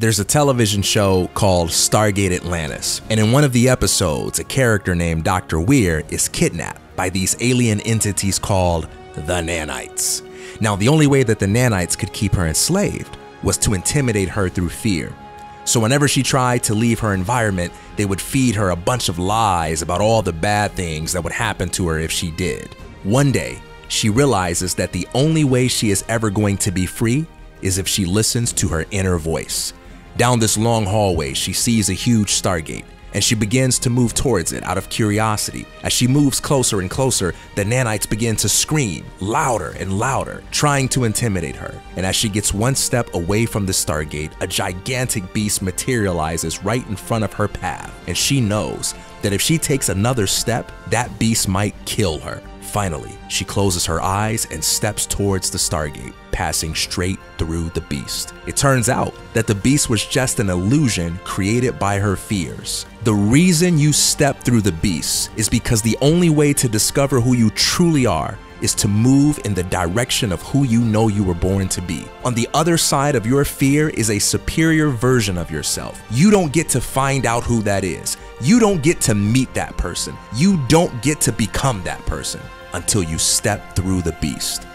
There's a television show called Stargate Atlantis, and in one of the episodes, a character named Dr. Weir is kidnapped by these alien entities called the Nanites. Now, the only way that the Nanites could keep her enslaved was to intimidate her through fear. So, whenever she tried to leave her environment, they would feed her a bunch of lies about all the bad things that would happen to her if she did. One day, she realizes that the only way she is ever going to be free is if she listens to her inner voice. Down this long hallway, she sees a huge Stargate, and she begins to move towards it out of curiosity. As she moves closer and closer, the nanites begin to scream louder and louder, trying to intimidate her. And as she gets one step away from the Stargate, a gigantic beast materializes right in front of her path, and she knows that if she takes another step, that beast might kill her. Finally, she closes her eyes and steps towards the Stargate, passing straight through the beast. It turns out that the beast was just an illusion created by her fears. The reason you step through the beast is because the only way to discover who you truly are is to move in the direction of who you know you were born to be. On the other side of your fear is a superior version of yourself. You don't get to find out who that is. You don't get to meet that person. You don't get to become that person until you step through the beast.